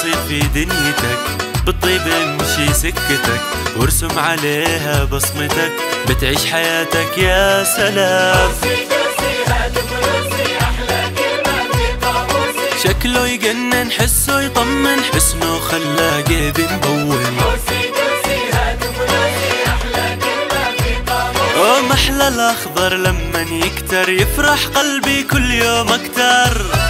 بسيط في دنيتك بالطيب امشي سكتك وارسم عليها بصمتك بتعيش حياتك يا سلام. شكله يجنن حسه يطمن حسنه خلاه جيبي ومحلى الأخضر لما يكتر يفرح قلبي كل يوم أكتر.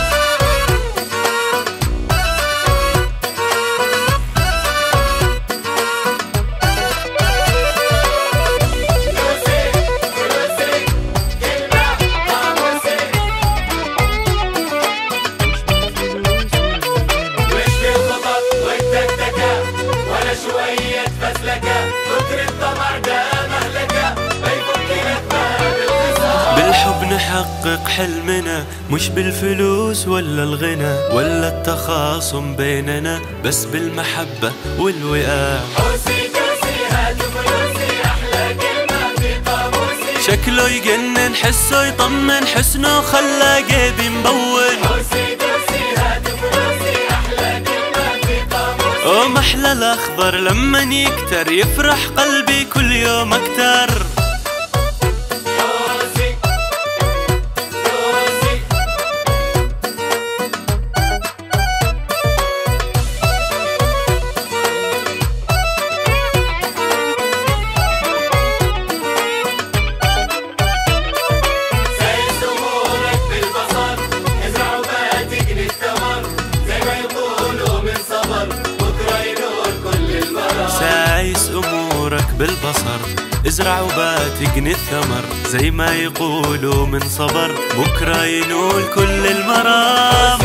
حلمنا مش بالفلوس ولا الغنى ولا التخاصم بيننا بس بالمحبة والوئام حوسي دوسي هات فلوسي أحلى كلمة في قاموسي شكله يجنن حسه يطمن حسنه خلى جيبي مبون. حوسي دوسي هات فلوسي أحلى كلمة في قاموسي ومحلى الأخضر لما يكتر يفرح قلبي كل يوم أكتر. وباتقني الثمر زي ما يقولوا من صبر. بكرة ينول كل المرام.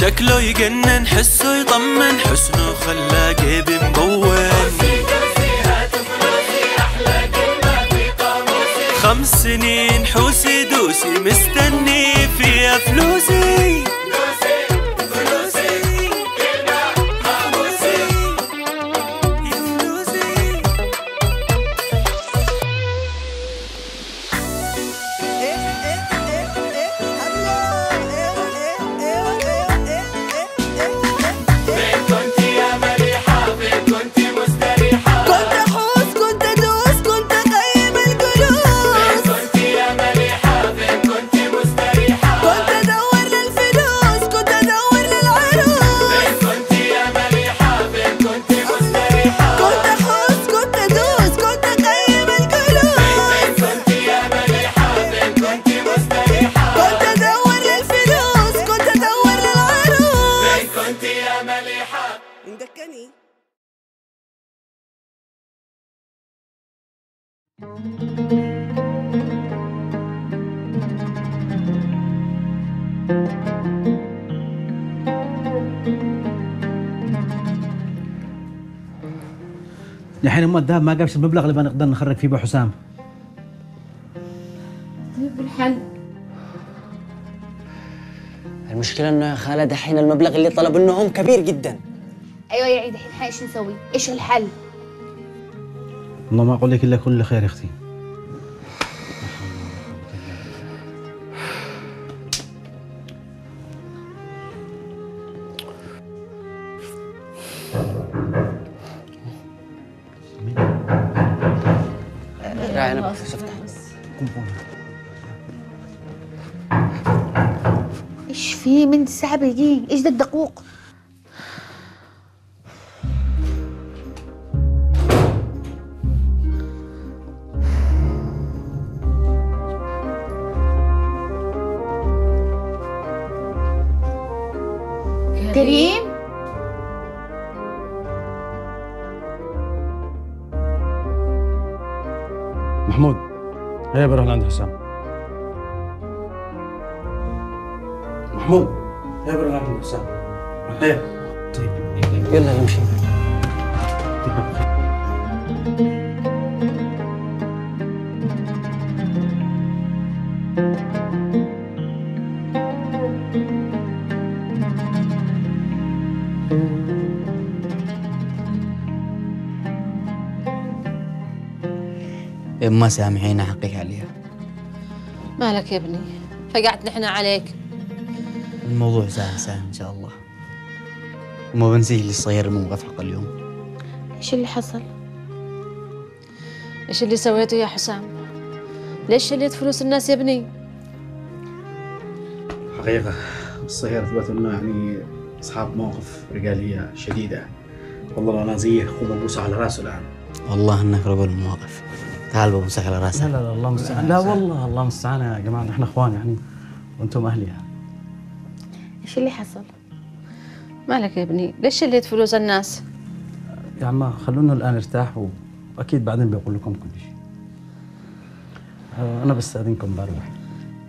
شكله يجنن حسه يطمن. حسنه خلى جيبي مبون دوسي هات فلوسي أحلى كلمة في قاموسي خمس سنين حوسي دوسي مستني فيها فلوسي. ام الذهب ما جابش المبلغ اللي بنقدر نخرج فيه ابو حسام بالحل المشكلة انه يا خالة دحين المبلغ اللي طلب منهم كبير جدا أيوه يا عيد الحين إيش نسوي؟ إيش الحل؟ والله ما أقول لك إلا كل خير يا أختي من الساعة بيجي؟ إيش ده الدقوق؟ كريم محمود هيا بروح لعند حسام محمود حسام هيا طيب يلا نمشي. ما سامحينا حقك عليها. مالك يا ابني؟ فقعت نحن عليك. الموضوع سهل سهل إن شاء الله. وما بنسيك اللي صاير الموقف حق اليوم. إيش اللي حصل؟ إيش اللي سويته يا حسام؟ ليش شليت فلوس الناس يا ابني؟ حقيقة الصهير أثبت إنه يعني أصحاب موقف رجالية شديدة. والله لو أنا زيه خذ ابوسه على راسه الآن. والله إنك رجل المواقف. تعال بمسح على لا راسك. لا لا الله المستعان لا والله الله المستعان يا جماعة. نحن إخوان يعني وأنتم أهلي يعني. إيش اللي حصل؟ مالك يا ابني؟ ليش شليت فلوس الناس؟ يا عم خلونا الآن نرتاح وأكيد بعدين بقول لكم كل شيء. أنا بستأذنكم بروح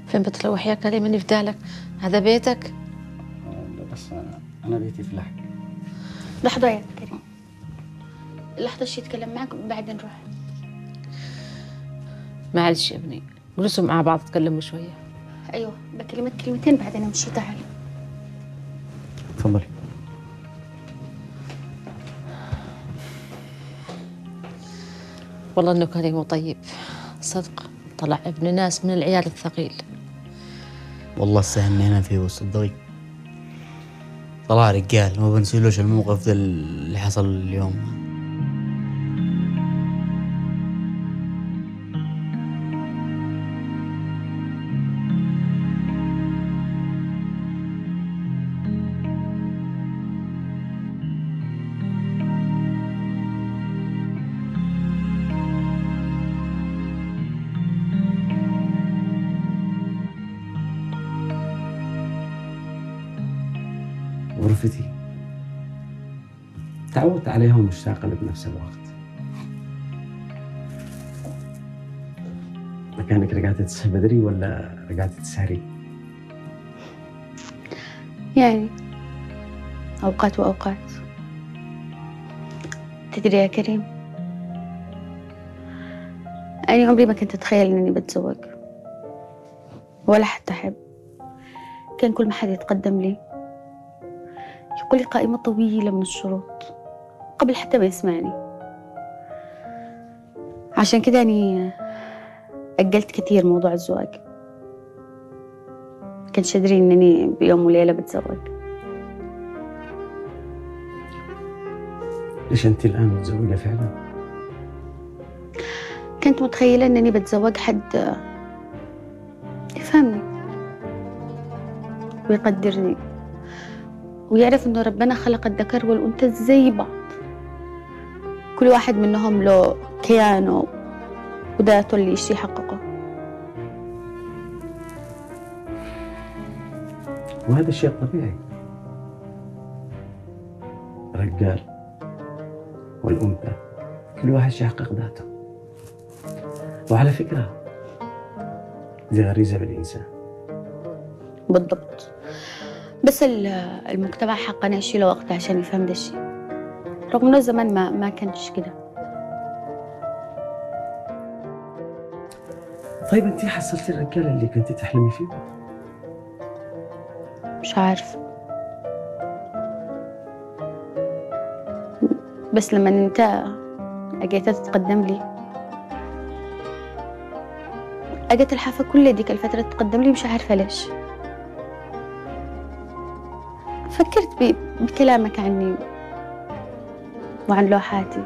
فين بتروح يا كريم؟ إني بدالك هذا بيتك؟ لا بس أنا- أنا بيتي في لحق لحظة يا كريم. لحظة شي يتكلم معك بعدين نروح معلش يا ابني جلسوا مع بعض تكلموا شوية. أيوه بكلمك كلمتين بعدين أمشي تعال. تفضلي. والله إنه كريم وطيب صدق طلع ابن ناس من العيال الثقيل. والله السهل هنا فيه وصدقي طلع رجال ما بنسيلوش الموقف ذا اللي حصل اليوم. غرفتي تعودت عليها ومشتاقة بنفس الوقت. مكانك رجعت تصحي بدري ولا رجعت تسهري؟ يعني أوقات وأوقات. تدري يا كريم؟ أنا عمري ما كنت أتخيل إني بتزوج. ولا حتى أحب كان كل ما حد يتقدم لي يقول لي قائمة طويلة من الشروط قبل حتى ما يسمعني. عشان كده أني أجلت كثير موضوع الزواج. كنتش أدري إنني بيوم وليلة بتزوج. ليش أنت الآن متزوجة فعلا؟ كنت متخيلة إنني بتزوج حد يفهمني ويقدرني. ويعرف إنه ربنا خلق الذكر والأنثى زي بعض. كل واحد منهم له كيانه وذاته اللي يشتي يحققه. وهذا شيء طبيعي. الرجال والأنثى كل واحد يحقق ذاته. وعلى فكرة دي غريزة بالإنسان. بالضبط. بس ال- المجتمع حقنا يشيل وقت عشان يفهم ده الشيء. رغم إنه زمان ما ما كانش كده. طيب أنت حصلتي الرجال اللي كنت تحلمي فيه مش عارف. بس لما أنت أجيت تتقدم لي اجت الحافة كل ديك الفترة تتقدم لي مش عارفة ليش. فكرت بكلامك عني وعن لوحاتي.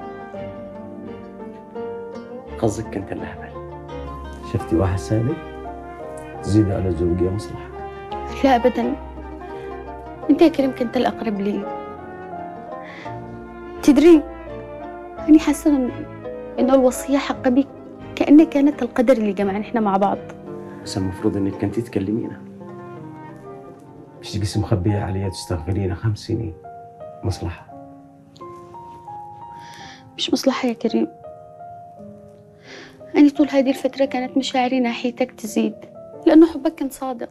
قصدك كنت الأهبل شفتي واحد سابق تزيد على زوجية مصلحة. لا ابدا. أنت يا كريم كنت الأقرب لي. تدري أنا حاسة إن- إنه الوصية حق بي كأنها كانت القدر اللي جمعنا إحنا مع بعض. بس المفروض إنك كنتي تكلمينا. مش تجلسي مخبية عليا تستغفرينا خمس سنين. مصلحة. مش مصلحة يا كريم. أنا طول هذه الفترة كانت مشاعري ناحيتك تزيد لأنه حبك كان صادق.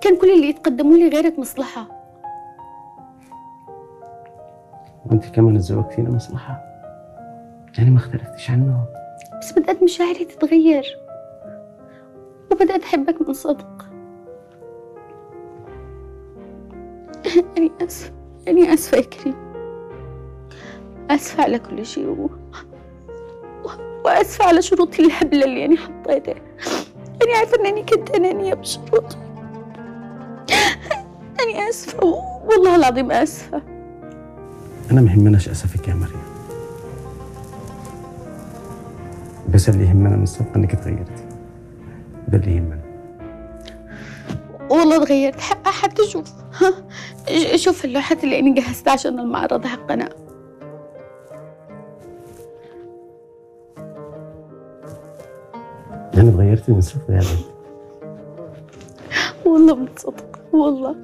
كان كل اللي يتقدموا لي غيرك مصلحة. وأنت كمان تزوجتينا مصلحة. يعني ما اختلفتش عنه بس بدأت مشاعري تتغير. وبدأت أحبك من صدق. أنا آسفة أنا آسفة يا كريم آسفة على كل شيء و... و... وآسفة على شروطي الهبلة اللي أنا حطيتها أنا عارفة أنني كنت أنانية بشروطي أنا آسفة و- والله العظيم آسفة. أنا ما يهمناش أسفك يا مريم. بس اللي يهمنا من الصدق إنك تغيرتي. ده اللي يهمنا. والله تغيرت ح- حتى شوف ها؟ شوف اللوحات اللي أنا جهزتها عشان المعرض حقنا. يعني تغيرتي من صدق يا بنت. والله من صدق والله.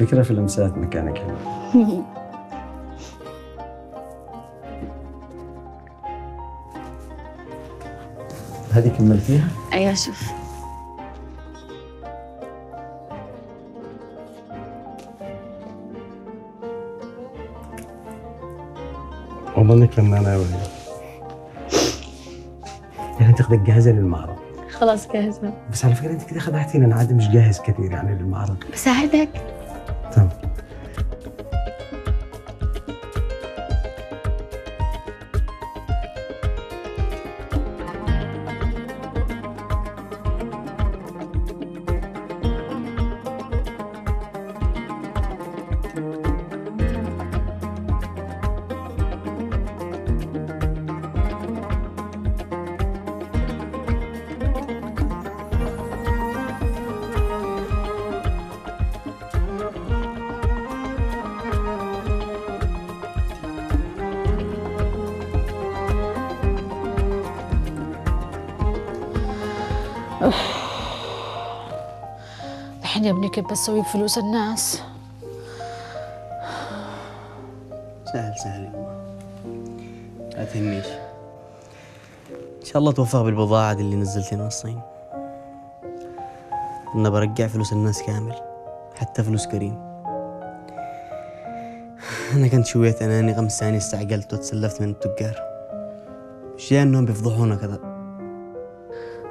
على فكرة في لمسات مكانك هنا. هذه كملتيها؟ أيوة شوف. والله انك فنانة يا وليد. يعني أنت قد جاهزة للمعرض. خلاص جاهزة. بس على فكرة أنت كده خدعتيني أنا عادي مش جاهز كثير يعني للمعرض. بساعدك. يا ابني كيف بسوي بفلوس الناس؟ سهل سهل. يما لا تهميش إن شاء الله توفق بالبضاعة اللي نزلتها من الصين. أنا برجع فلوس الناس كامل حتى فلوس كريم. أنا كنت شوية أناني خمس ثانية استعجلت وتسلفت من التجار. مش جاي إنهم بيفضحونا كذا.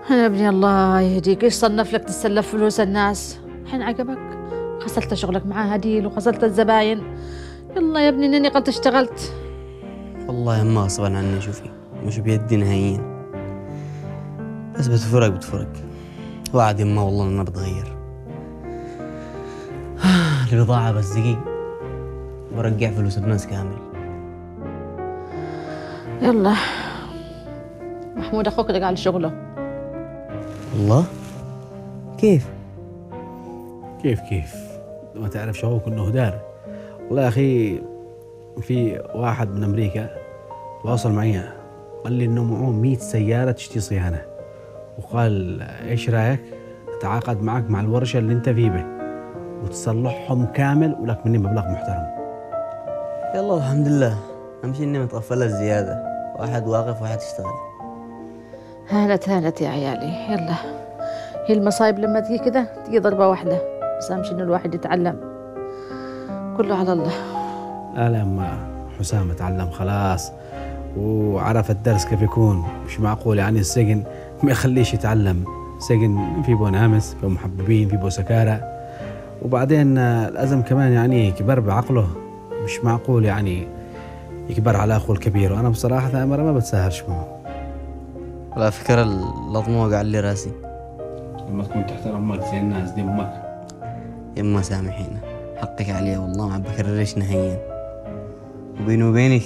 يا ابني الله يهديك إيش صنف لك تتسلف فلوس الناس؟ الحين عجبك خسرت شغلك مع هديل وخسرت الزباين. يلا يا ابني إنني قد اشتغلت. والله يا ما غصبا عني شوفي. مش بيدي نهائيا. بس بتفرق بتفرق. وعد يما والله أنا بتغير البضاعة بس دقيق برجع فلوس الناس كامل. يلا. محمود أخوك رجع لشغله الله؟ كيف؟ كيف كيف؟ ما تعرف شغلك انه هدار والله يا أخي في واحد من أمريكا تواصل معي قال لي إنه معه 100 سيارة تشتي صيانة. وقال إيش رأيك؟ أتعاقد معك مع الورشة اللي أنت فيه به وتصلحهم كامل ولك مني مبلغ محترم. يلا الحمد لله. أهم شيء إني متغفلة زيادة. واحد واقف واحد يشتغل. هانت هانت يا عيالي. يلا. هي المصايب لما تجي كده تجي ضربة واحدة. بس أهم شيء إنه الواحد يتعلم؟ كله على الله. لا لا ما حسام تعلم خلاص. وعرف الدرس كيف يكون. مش معقول يعني السجن ما يخليش يتعلم. سجن في بو نامس في محببين في بو سكارى. وبعدين آه، الأزم كمان يعني كبر بعقله. مش معقول يعني يكبر على أخوه الكبير. وأنا بصراحة ثامرة ما بتساهلش معه. على فكرة اللطمة وقع لي راسي. لما تكون تحترم أمك زي الناس دي أمك يما سامحينا. حقك عليها والله ما بكررش نهائيا وبيني وبينك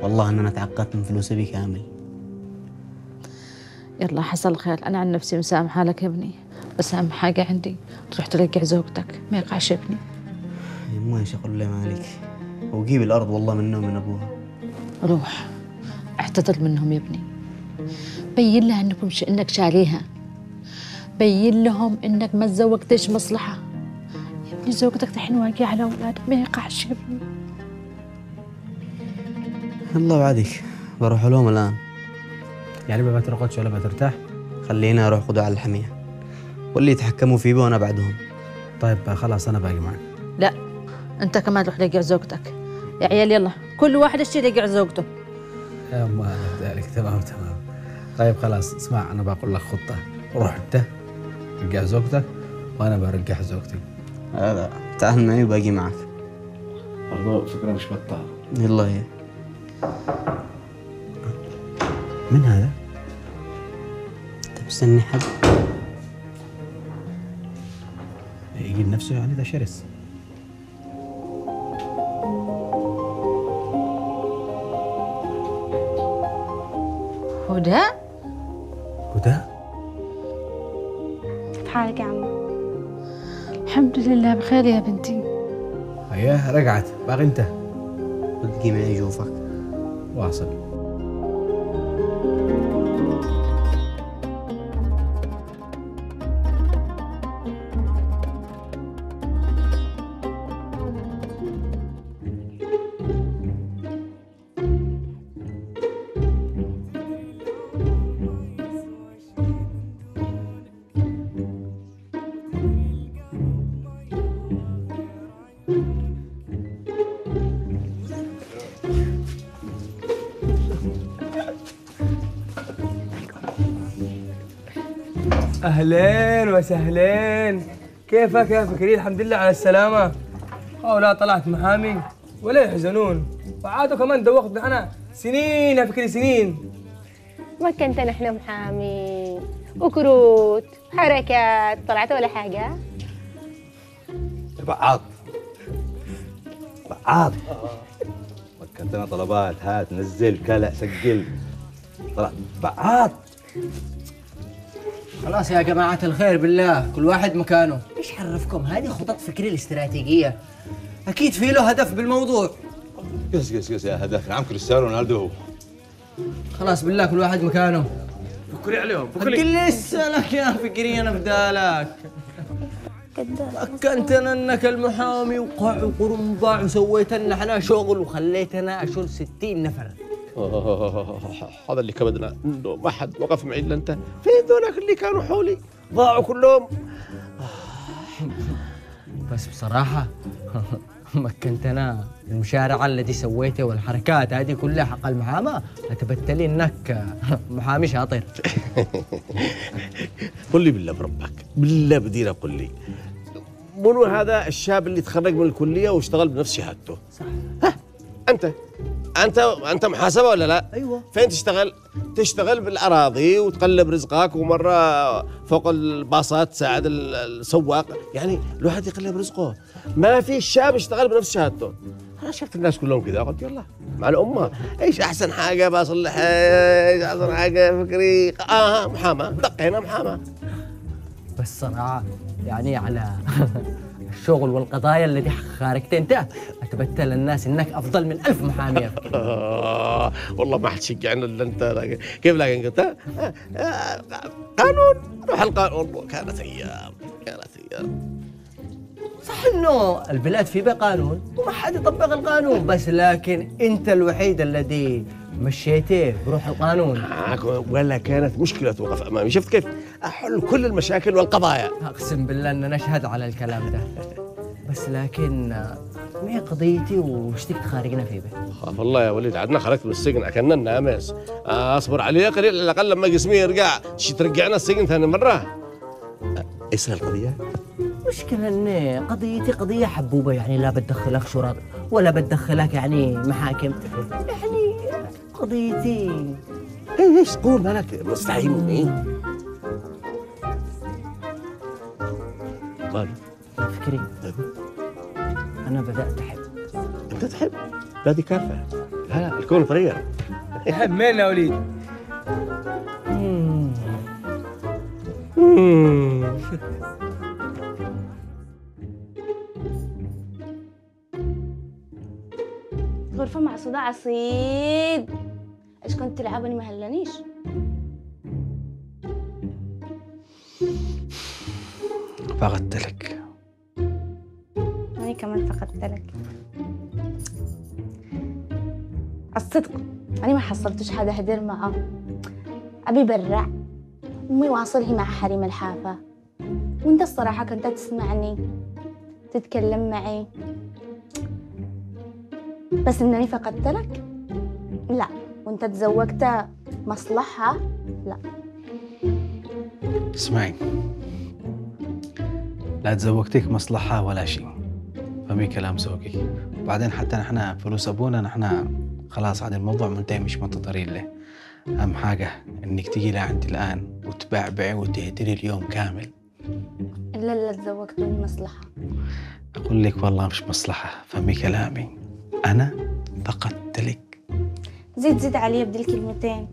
والله ان أنا تعقدت من فلوسي بي كامل يلا حصل خير. أنا عن نفسي مسامحة لك يا ابني. بس أهم حاجة عندي؟ تروح ترجع زوجتك. ما يقعش ابني. يما إيش أقول لي مالك. وجيب الأرض والله منه ومن أبوها. روح. اعتذر منهم يا ابني. بين لها انك مش إنك شاريها. بين لهم إنك ما تزوجتش مصلحة. يا ابني زوجتك دحين واقع على اولادك ما يقعش يا ابني. الله وعدك بروح لهم الآن. يعني ما بترقدش ولا بترتاح؟ خليني أروح خدوا على الحمية. واللي يتحكموا فيه وأنا بعدهم. طيب خلاص أنا باقي معك. لا أنت كمان روح لقع زوجتك. يا عيال يلا. كل واحد اشتري يقع زوجته. يا ما ذلك. تمام تمام. طيب خلاص اسمع أنا بقول لك خطة. روح أنت. رجع زوجتك وأنا برجع زوجتي. لا لا. تعال معي وباقي معك. برضو فكره مش بطال. يلا هي. من هذا؟ أنت مستني حد؟ يجي نفسه يعني ده شرس. هدى؟ الحمد لله بخير يا بنتي. اياه رجعت. باقي انت. وتجي معي أشوفك واصل. أهلين وسهلين. كيفك يا فكري الحمد لله على السلامة. أو لا طلعت محامي ولا يحزنون. وعادوا كمان دوختنا أنا سنين يا فكري سنين. ما كنت نحن محامي. وكروت حركات طلعت ولا حاجة؟ بعاض بعاض مكنتنا طلبات هات نزل كلع سجل. طلع بعاض خلاص يا جماعة الخير بالله كل واحد مكانه. إيش عرفكم هذه خطط فكرية الاستراتيجية. أكيد في له هدف بالموضوع. قس قس قس يا هدف نعم كريستيانو رونالدو. هو خلاص بالله كل واحد مكانه. فكري عليهم قل لسه لك يا فكري أنا بدالك. مكنتنا أنك المحامي وقاع وقرنباع وسويت لنا إحنا شغل وخليتنا اشيل 60 نفر. هذا اللي كبدنا. إنه ما حد وقف معي إلا أنت. فين ذولاك اللي كانوا حولي؟ ضاعوا كلهم. بس بصراحة مكنتنا المشاريع التي سويتها والحركات هذه كلها حق المحاماة. أتبتلي إنك محامي شاطر. قل لي بالله بربك بالله بدينا قل لي. منو هذا الشاب اللي تخرج من الكلية واشتغل بنفس شهادته؟ صح. ها أنت؟ انت أنت محاسبة ولا لا؟ أيوه. فين تشتغل؟ تشتغل بالأراضي وتقلب رزقك ومرة فوق الباصات تساعد ال- السواق. يعني الواحد يقلب رزقه. ما في شاب اشتغل بنفس شهادته. أنا شفت الناس كلهم كذا. قلت يلا مع الأمة. إيش أحسن حاجة؟ بصلح. إيش أحسن حاجة؟ فكري. آه محاماة. دقينا محاماة. بس صراحة يعني على الشغل والقضايا التي خارجت انت أتبتل الناس إنك أفضل من ألف محامي. آه والله ما حد شجعنا إلا أنت. كيف لكن قلت آه، آه، قانون. روح القانون. والله كانت أيام كانت أيام صح إنه البلاد في بها قانون وما حد يطبق القانون بس لكن أنت الوحيد الذي مشيته بروح القانون. معك ولا كانت مشكلة توقف أمامي. شفت كيف؟ أحل كل المشاكل والقضايا. أقسم بالله أن نشهد على الكلام ده. بس لكن آه، ما هي قضيتي وش تك خارجنا في به خاف الله يا وليد. عدنا خرجت من السجن أكلنا النامس آه، أصبر علي قليل على الأقل لما جسمي يرجع. شي ترجعنا السجن ثاني مرة؟ آه، إيش القضية؟ مشكلة إن قضيتي قضية حبوبة يعني لا بتدخلك شرط ولا بتدخلك يعني محاكم. يعني قضيتي؟ إيش قول مالك مستحي مني ماله فكري. أنا بدأت أحب. أنت تحب؟ لا دي كارثة. لا لا الكون تغير يحب مين يا وليد؟ غرفة مع صداع عصيد كنت تلعبني ما هلانيش. فقدت لك أنا كمان فقدت لك الصدق. أنا ما حصلتش حدا هدير معه. أبي برع. أمي واصله مع حريم الحافة. وأنت الصراحة كنت تسمعني تتكلم معي. بس إنني فقدت لك لا. وأنت تزوجت مصلحة؟ لا. اسمعي. لا تزوجتك مصلحة ولا شيء. فمي كلام زوجك. وبعدين حتى نحن فلوس أبونا نحن خلاص هذا الموضوع منتهي مش منتظرين له. أهم حاجة إنك تجي لعندي الآن وتبعبعي وتهدري اليوم كامل. إلا إلا تزوجتوني مصلحة. أقول لك والله مش مصلحة. فمي كلامي. أنا فقدت لك زيد زيد علي بدي الكلمتين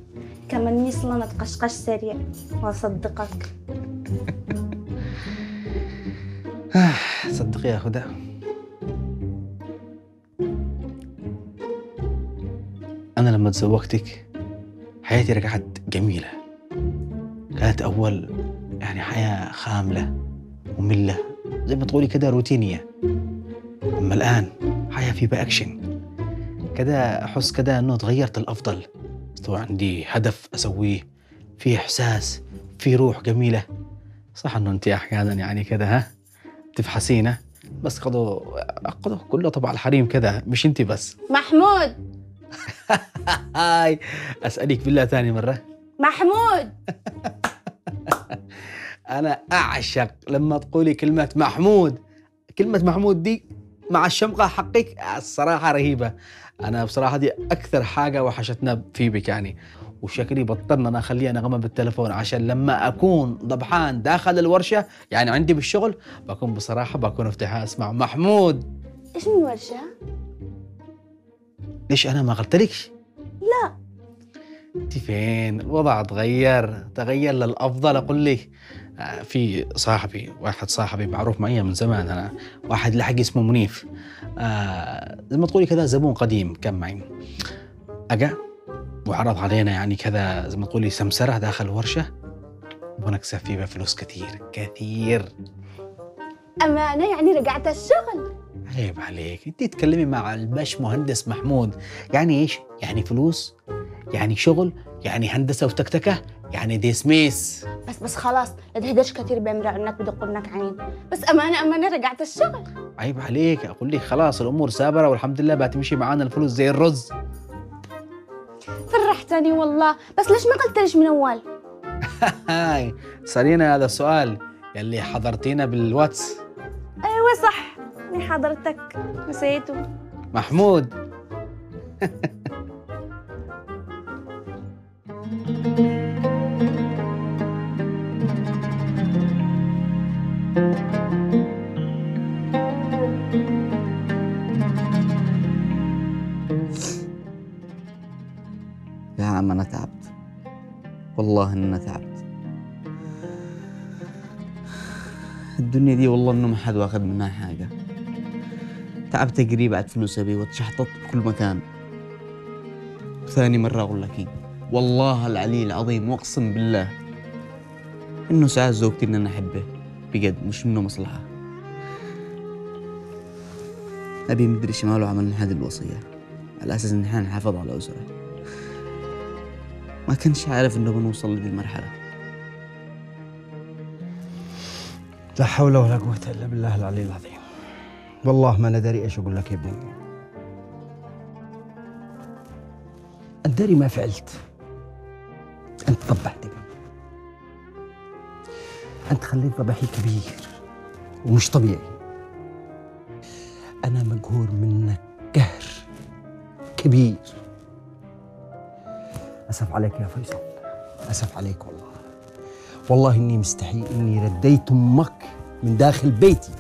كمان يصلا اتقشقش سريع. وأصدقك. آه، صدقي يا هدى. أنا لما تزوجتك حياتي رجعت جميلة. كانت أول يعني حياة خاملة مملة زي ما تقولي كده روتينية. أما الآن حياة في بقى أكشن كده أحس كده إنه تغيرت الأفضل. استوى عندي هدف أسويه في إحساس في روح جميلة. صح إنه أنت أحيانا يعني كده ها؟ تفحسينا بس قضوا قضوا كله طبع الحريم كذا مش أنت بس. محمود! هاي أسألك بالله ثاني مرة. محمود! أنا أعشق لما تقولي كلمة محمود. كلمة محمود دي مع الشمقة حقك الصراحة رهيبة. أنا بصراحة دي أكثر حاجة وحشتنا في بك يعني. وشكلي بطلنا أنا أخليها نغمة بالتليفون عشان لما أكون ضبحان داخل الورشة يعني عندي بالشغل بكون بصراحة بكون افتحها أسمع. محمود! إيش من ورشة؟ ليش أنا ما قلتلكش لا. انت فين؟ الوضع تغير تغير للأفضل أقول لك. في صاحبي واحد صاحبي معروف معي من زمان أنا واحد لحق اسمه منيف. آه زي ما تقولي كذا زبون قديم كان معي. أجا وعرض علينا يعني كذا زي ما تقولي سمسرة داخل الورشه ونكسب فيها فلوس كثير كثير. أمانة يعني رجعت الشغل. عيب عليك انت تتكلمي مع الباش مهندس محمود. يعني إيش؟ يعني فلوس؟ يعني شغل؟ يعني هندسة وتكتكة؟ يعني ديسميس بس بس خلاص لا تهدرش كثير بامرأ انك بدق لك عين. بس أمانة أمانة رجعت الشغل. عيب عليك أقول لك خلاص الأمور سابرة والحمد لله بتمشي معانا الفلوس زي الرز. فرحتني والله. بس ليش ما قلت ليش من هاي سألينا هذا السؤال. يلي حضرتينا بالواتس. أيوة صح اني حضرتك. نسيته. محمود. والله أنا تعبت الدنيا دي والله إنه ما حد واخد منها حاجة. تعبت أجري بعد فلوس أبي واتشحطت بكل مكان. ثاني مرة أقول لك إيه. والله العلي العظيم وأقسم بالله إنه ساعات زوجتي إن أنا أحبه. بجد مش منه مصلحة. أبي مدري شماله عمل هذه الوصية. على أساس إن إحنا نحافظ على أسرة. ما كنتش عارف إنه بنوصل لدي المرحلة. لا حول ولا قوة إلا بالله العلي العظيم. والله ما أنا داري إيش أقول لك يا أبني. أنت داري ما فعلت. أنت ذبحتني أنت خليت ذبحي كبير ومش طبيعي. أنا مقهور منك قهر كبير. أسف عليك يا فيصل. أسف عليك والله. والله إني مستحي إني رديت أمك من داخل بيتي.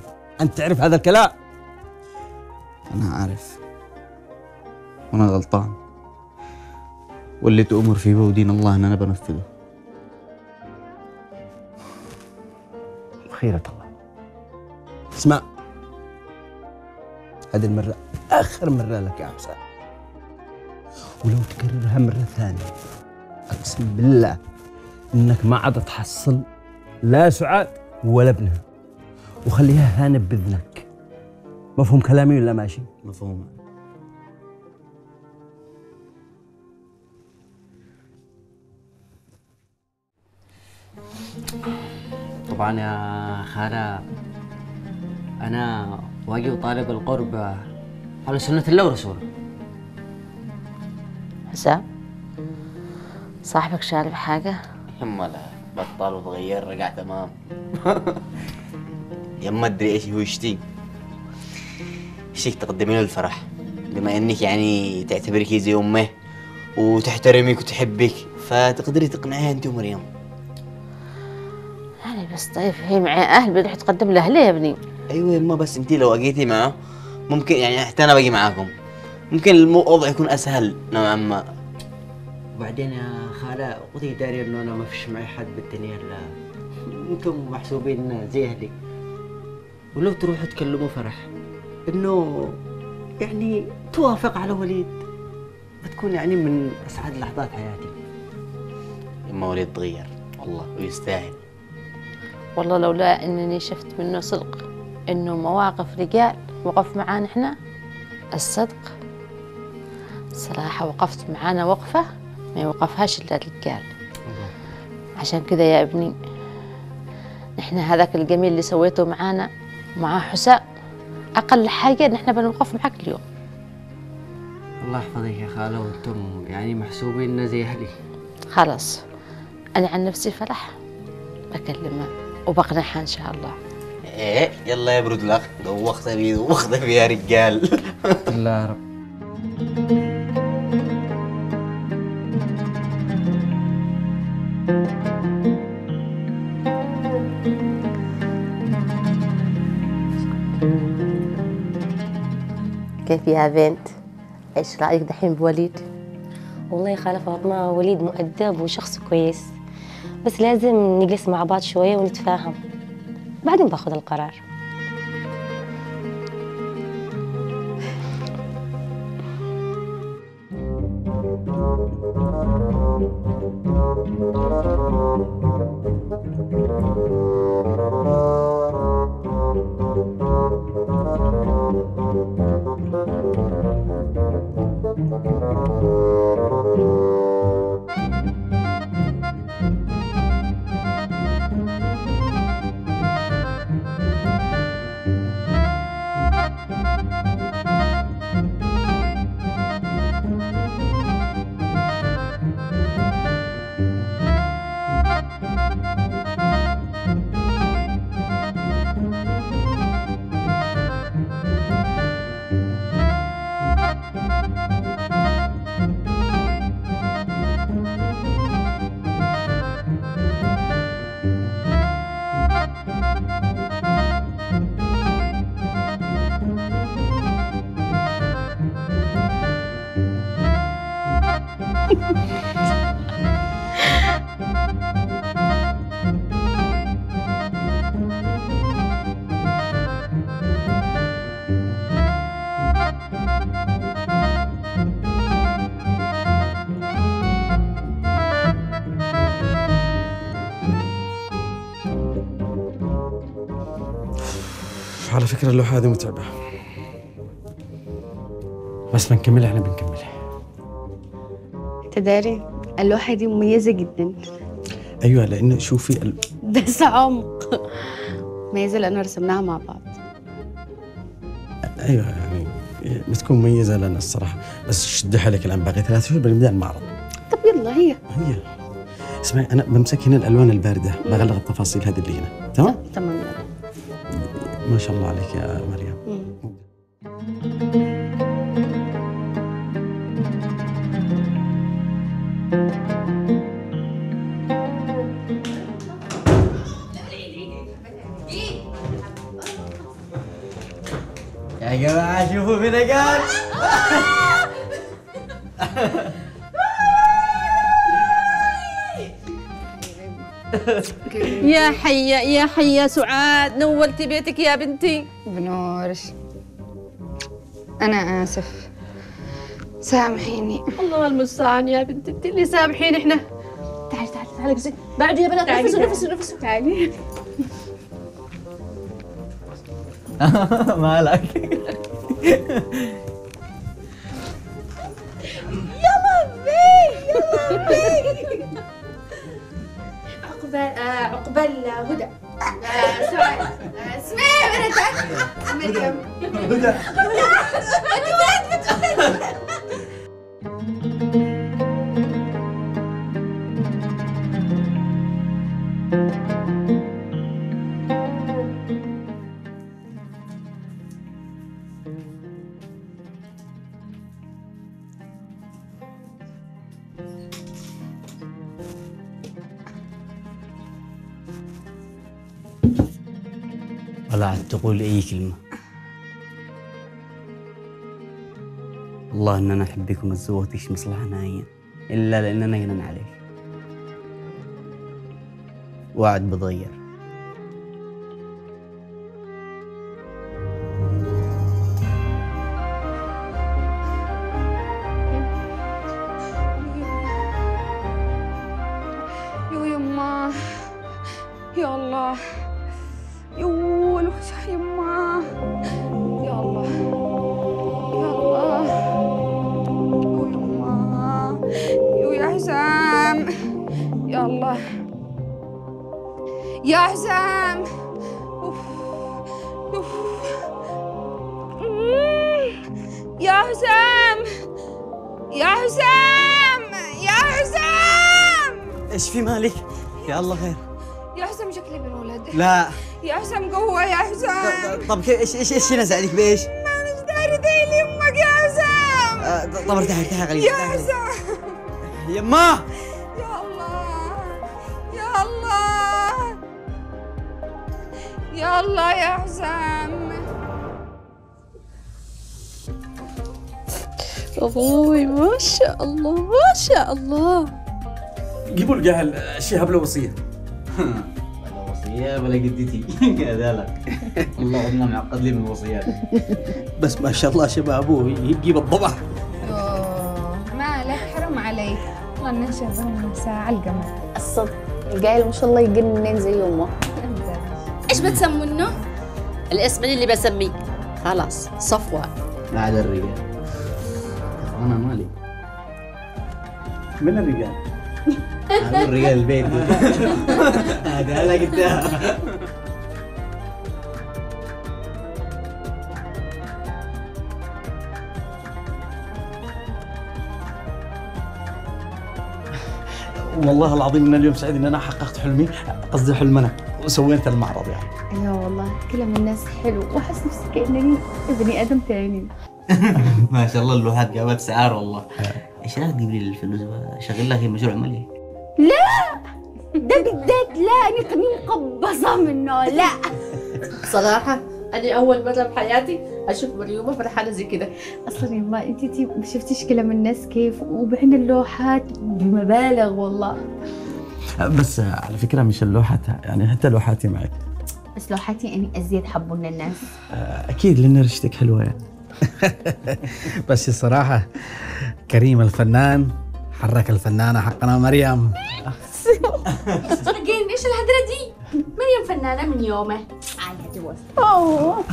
أنت تعرف هذا الكلام؟ أنا عارف. وأنا غلطان. واللي تؤمر فيه ودين الله إن أنا بنفذه. خيرة الله. اسمع. هذه المرة آخر مرة لك يا حسام ولو تكررها مرة ثانية. أقسم بالله إنك ما عاد تحصل لا سعاد ولا ابنها. وخليها هانب بإذنك. مفهوم كلامي ولا ماشي؟ مفهوم. طبعا يا خالة أنا واجي وطالب القرب على سنة الله ورسوله حسام صاحبك شارب حاجة؟ يما لا بطل وتغير رجع تمام. يما أدري إيش هو يشتي يشتيك تقدمي له الفرح بما إنك يعني تعتبرك زي أمه وتحترمك وتحبك فتقدري تقنعيها أنت ومريم. يعني بس طيب هي معي أهل بتروح تقدم لأهلها يا ابني. أيوه يما بس أنت لو أجيتي معه ممكن يعني حتى أنا باجي معاكم. ممكن الوضع يكون أسهل نوعا ما. وبعدين يا خالة وضعي داري إنه أنا ما فيش معي حد بالدنيا الا أنتم محسوبين زي أهلي. ولو تروحوا تكلموا فرح. إنه يعني توافق على وليد. بتكون يعني من أسعد لحظات حياتي. اما وليد تغير والله ويستاهل. والله لولا إنني شفت منه صدق إنه مواقف رجال وقف معانا إحنا الصدق. صراحة وقفت معانا وقفة ما يوقفهاش إلا الرجال. عشان كذا يا ابني نحن هذاك الجميل اللي سويته معانا مع حسام أقل حاجة نحن بنوقف معك اليوم. الله يحفظك يا خالة وأنتم يعني محسوبين زي أهلي. خلاص أنا عن نفسي فرح بكلمها وبقنعها إن شاء الله. إيه يلا يا برود الأخ دوخت بي دوخت بي يا رجال. الله يا رب. كيف يا بنت؟ إيش رأيك دحين بوليد؟ والله يا خالة فاطمة وليد مؤدب وشخص كويس. بس لازم نجلس مع بعض شوية ونتفاهم. بعدين باخذ القرار. فكرة اللوحة هذه متعبة. بس بنكملها إحنا بنكملها. تداري اللوحة دي مميزة جدا. أيوه لأنه شوفي ال... بس عمق مميزة لأنه رسمناها مع بعض. أيوه يعني بتكون مميزة لنا الصراحة. بس شدي حالك الآن باقي ثلاث شهور بنبدأ المعرض. طب يلا هي. هي. اسمعي أنا بمسك هنا الألوان الباردة بغلق التفاصيل هذه اللي هنا. تمام؟ تمام. ما شاء الله عليك يا مريم. يا جماعة شوفوا مين قال يا حيا يا حيا سعاد نولتي بيتك يا بنتي. بنورش أنا آسف. سامحيني. الله المستعان يا بنت انت اللي سامحين إحنا. تعالي تعالي تعالي قصدي بعد يا بنات نفسوا. نفسوا نفسوا. تعالي. مالك؟ عقبال هدى اسمعي بنات مريم هدى. ولا عاد تقول أي كلمة. والله إن أنا أحبك وما تزوجتكش مصلحة نهائيا إلا لأننا جنان عليك. وعد بتغير طب كيف إيش إيش إيش نزعلك بإيش؟ مانيش داري ذيلي أمك يا حسام آه، طب ارتاحي ارتاحي قليل يا. حسام يما يا الله. يا الله يا الله يا حسام أبوي ما شاء الله ما شاء الله. جيبوا الجهل الشهاب له وصية. وصية ولا جدتي. كذلك والله عمرنا معقد لي من الوصيات. بس ما شاء الله شبابه يجيب الضبع. أوه، مالك حرام عليك. والله نشبه ساعة القمر. الصدق القايل ما شاء الله يجنن زي امه إيش بتسمونه؟ الاسم اللي بسميه. خلاص صفوة. ما عدا الرجال. أنا مالي. من الرجال؟ هذا الرجال البيت هذا أنا قلتها. والله العظيم إن اليوم سعيد إن أنا حققت حلمي. قصدي حلمنا وسويت المعرض يعني. أيوه والله. كلام الناس حلو. وأحس نفسي كأنني بني آدم تاني. ما شاء الله اللوحات جابت سعار والله. إيش رايك تجيب لي الفلوس؟ اشغل لك مشروع مالي لا! ده بالذات لا نقني مقبصة منه لا. صراحة أنا أول مرة بحياتي أشوف مريومة فرحانة زي كده. أصلا يا ما أنت تي ما شفتيش كلام الناس كيف؟ وبعين اللوحات بمبالغ والله. بس على فكرة مش اللوحات يعني حتى لوحاتي معك. بس لوحاتي اني أزيد حبونا الناس. أكيد لأن رشتك حلوة. يعني بس الصراحه كريم الفنان حرك الفنانة حقنا مريم. صدقين إيش الهدرة دي؟ مريم فنانة من يومه. عادي هتجوز أوه.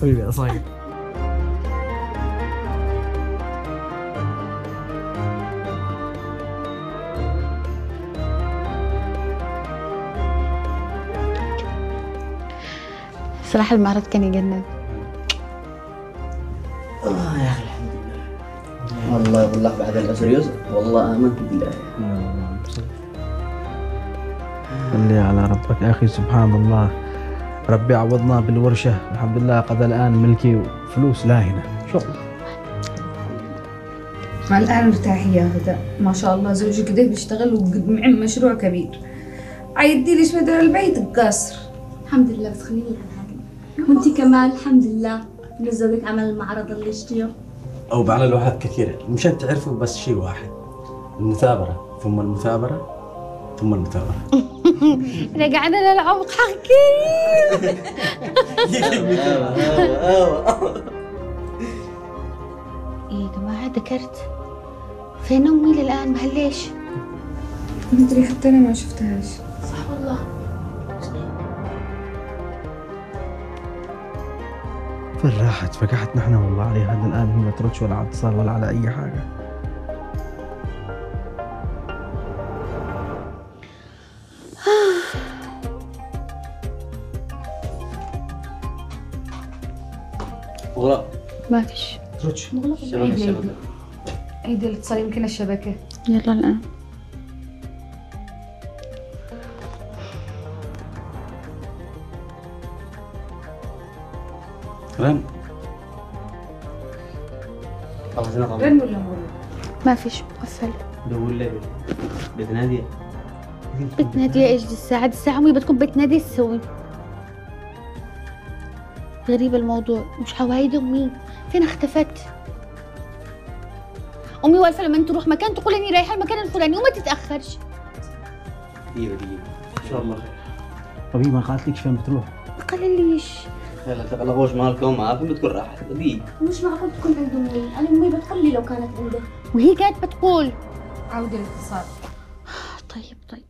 حبيبي يا صاير صراحة المعرض كان يجنن. آه يا أخي. والله والله بعد العسر يسر والله امنت بالله. صلي على ربك يا أخي سبحان الله ربي عوضنا بالورشة. الحمد لله قد الآن ملكي وفلوس لا هنا. شغل مع الآن ارتاحي يا هدى. ما شاء الله زوجك ده بيشتغل ومعم مشروع كبير. عيدي ليش بدل البيت القصر الحمد لله بس خليني عن هذه وانتي كمان الحمد لله إن زوجك عمل المعرض اللي اشتيه أو بعمل لوحات كثيره مشان تعرفوا بس شيء واحد. المثابرة. ثم المثابرة. ثم المثابرة. رجعنا للعمق حكي ذكرت. فين أمي للآن مهليش مدري حتى أنا ما شفتهاش. فين راحت فقعت نحن والله عليها هذا الآن هي ما تردش ولا على اتصال ولا على أي حاجة. غلاء ما فيش. تردش. شبكة شبكة. عيد الاتصال يمكن الشبكة. يلا الآن. رن رن ولا مو ما فيش مقفل دور لي بيت نادية. بيت نادية إيش؟ دي الساعة دي الساعة أمي بتكون بيت نادية تسوي غريب الموضوع. مش عوايد أمي فين اختفت؟ أمي واقفة لما تروح مكان تقول إني رايحة المكان الفلاني وما تتأخرش. دقيقة دقيقة إن شاء الله خير. طبيب ما قالت لك فين بتروح؟ ما قالليش خير لا تقلقوش مالكم؟ ما في بتكون راحت دقيقة مش معقول تكون عند أمي أنا أمي بتقول لي لو كانت عنده. وهي كانت بتقول. عودة الاتصال. طيب طيب.